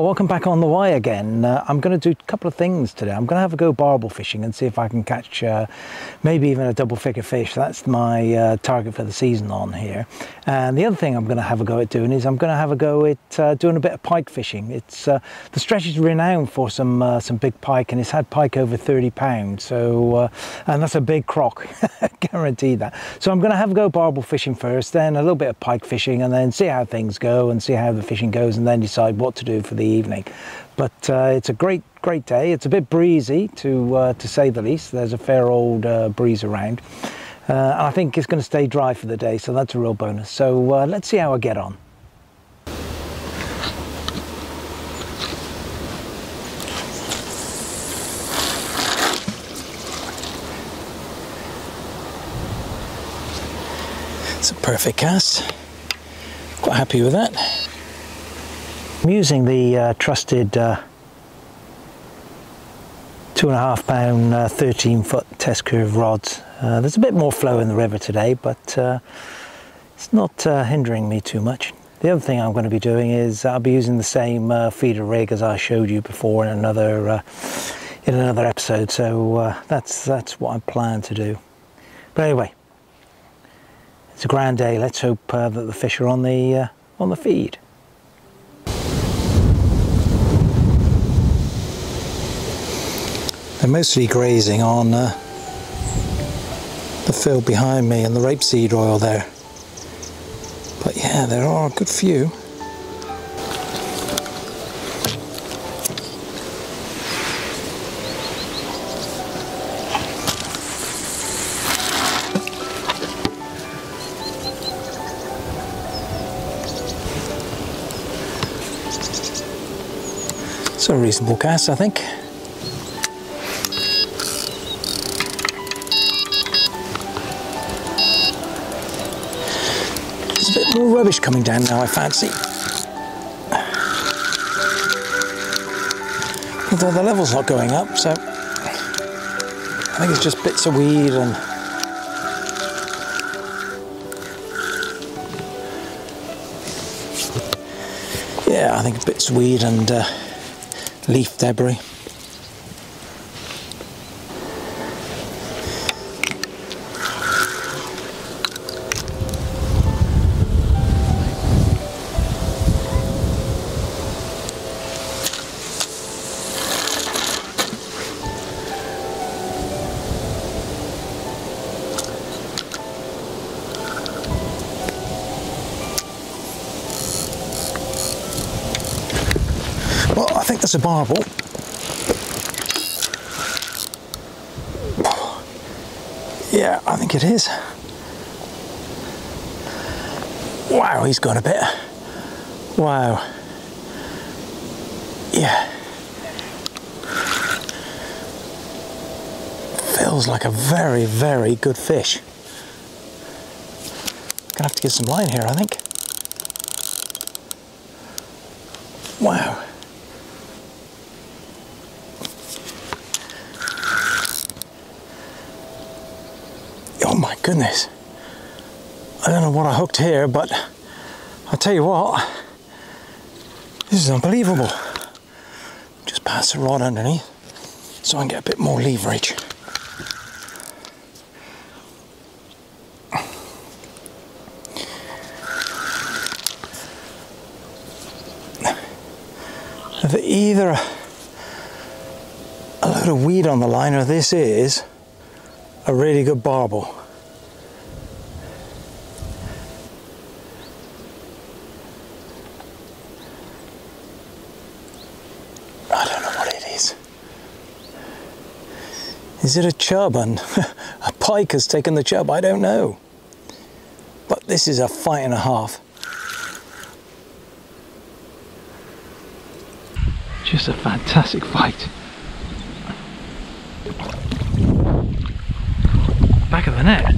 Welcome back on the Wye again. Uh, I'm going to do a couple of things today. I'm going to have a go barbel fishing and see if I can catch uh, maybe even a double figure fish. That's my uh, target for the season on here. And the other thing I'm going to have a go at doing is I'm going to have a go at uh, doing a bit of pike fishing. It's uh, the stretch is renowned for some uh, some big pike, and it's had pike over 30 pounds. So, and that's a big croc, guarantee that. So I'm going to have a go barbel fishing first, then a little bit of pike fishing, and then see how things go and see how the fishing goes, and then decide what to do for the evening. But uh, it's a great, great day. It's a bit breezy, to uh, to say the least. There's a fair old uh, breeze around. Uh, and I think it's going to stay dry for the day, so that's a real bonus. So uh, let's see how I get on. It's a perfect cast. Quite happy with that. I'm using the uh, trusted uh, two and a half pound uh, 13 foot test curve rods. Uh, there's a bit more flow in the river today but uh, it's not uh, hindering me too much. The other thing I'm going to be doing is I'll be using the same feeder rig as I showed you before in another in another episode so that's that's what I plan to do. But anyway it's a grand day let's hope that the fish are on the on the feed. They're mostly grazing on uh, the field behind me and the rapeseed oil there. But yeah, there are a good few. It's a reasonable cast, I think. Rubbish coming down now, I fancy. Although the level's not going up, so I think it's just bits of weed and yeah, I think bits of weed and uh, leaf debris. That's a barbel. Yeah, I think it is. Wow, he's got a bit. Wow. Yeah. Feels like a very, very good fish. Gonna have to get some line here, I think. Wow. Goodness. I don't know what I hooked here, but I'll tell you what, this is unbelievable. Just pass the rod underneath so I can get a bit more leverage. either a load of weed on the line or this is a really good barbel. I don't is. It a chub and a pike has taken the chub? I don't know. But this is a fight and a half. Just a fantastic fight. Back of the net.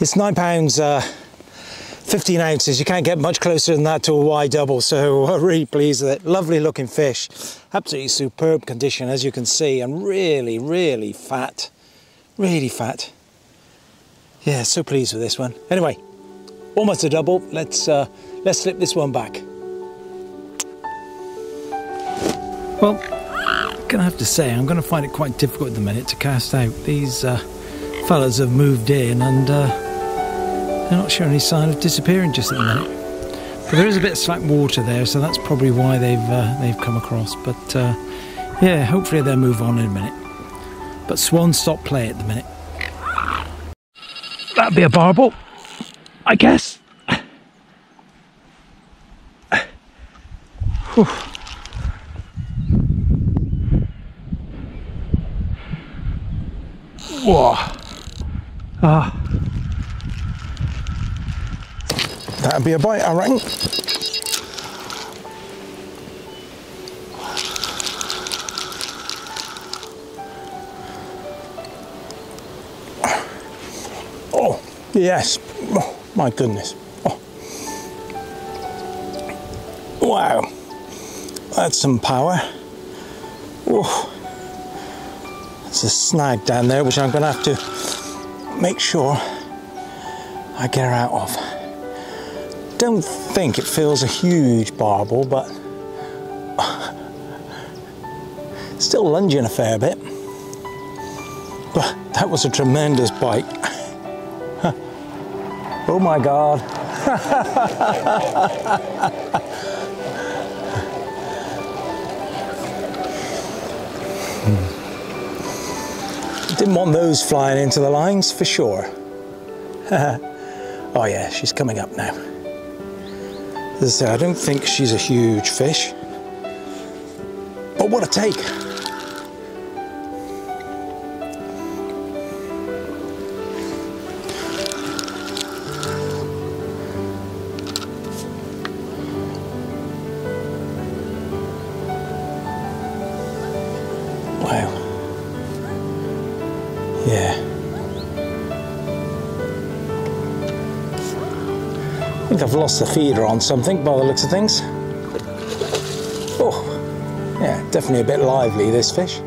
It's nine pounds, uh, 15 ounces. You can't get much closer than that to a Wye double, so I'm really pleased with it. Lovely looking fish. Absolutely superb condition, as you can see, and really, really fat. Really fat. Yeah, so pleased with this one. Anyway, almost a double. Let's uh, let's slip this one back. Well, I'm gonna have to say I'm gonna find it quite difficult at the minute to cast out. These uh, fellas have moved in and uh, they're not showing any sign of disappearing just at the minute. But there is a bit of slack water there, so that's probably why they've uh, they've come across. But uh, yeah, hopefully they'll move on in a minute. But Swan stop play at the minute. That'd be a barbel, I guess. Whoa. Ah. That'd be a bite, I reckon. Oh, yes. Oh, my goodness. Oh. Wow. That's some power. Oh. There's a snag down there which I'm going to have to make sure I get her out of. Don't think it feels a huge barbel, but still lunging a fair bit. But that was a tremendous bite. oh my God. Didn't want those flying into the lines for sure. oh yeah, she's coming up now. As I say, I don't think she's a huge fish. But what a take! Yeah. Think I've lost the feeder on something by the looks of things. Oh, yeah, definitely a bit lively, this fish.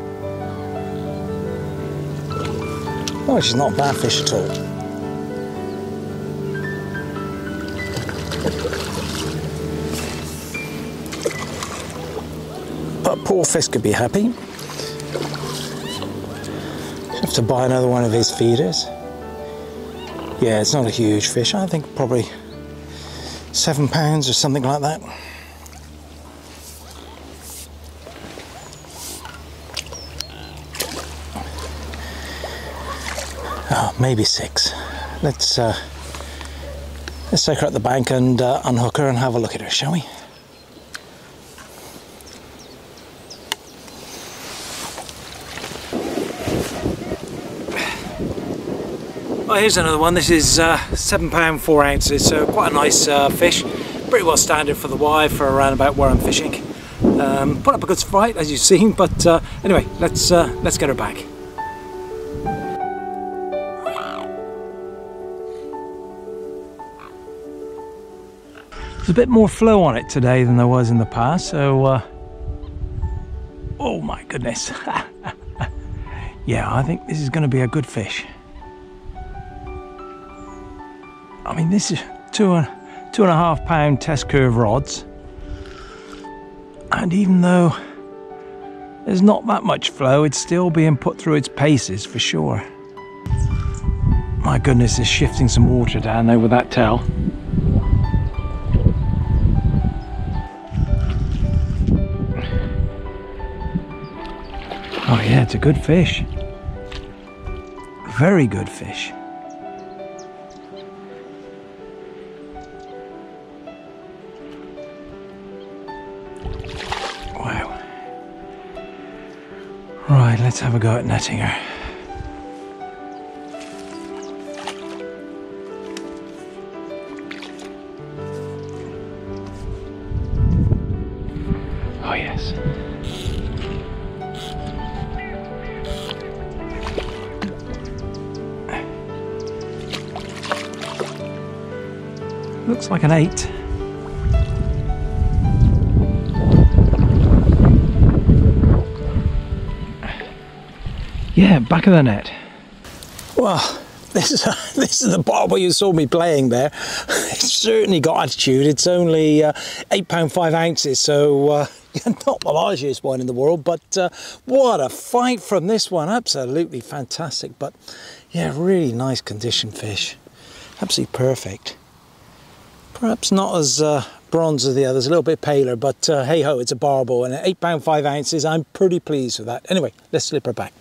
Oh, she's not a bad fish at all. But poor fish could be happy Have to buy another one of his feeders. Yeah, it's not a huge fish. I think probably seven pounds or something like that. Oh, maybe six. Let's uh, let's take her at the bank and uh, unhook her and have a look at her, shall we? Well, here's another one. This is uh, seven pound four ounces, so quite a nice uh, fish. Pretty well standard for the Wye for around about where I'm fishing. Um, put up a good fight, as you've seen, but uh, anyway, let's uh, let's get her back. There's a bit more flow on it today than there was in the past, so uh, oh my goodness. yeah, I think this is going to be a good fish. I mean, this is two and, two and a half pound test curve rods. And even though there's not that much flow, it's still being put through its paces for sure. My goodness, it's shifting some water down there with that tail. Oh yeah, it's a good fish. Very good fish. Right, let's have a go at netting her. Oh yes. Looks like an eight. Yeah, back of the net. Well, this is this is the barbel you saw me playing there. It's certainly got attitude. It's only uh, eight pound five ounces, so uh, not the largest one in the world. But uh, what a fight from this one! Absolutely fantastic. But yeah, really nice condition fish. Absolutely perfect. Perhaps not as uh, bronze as the others, a little bit paler, but uh, hey ho, it's a barbel and at eight pound five ounces. I'm pretty pleased with that. Anyway, let's slip her back.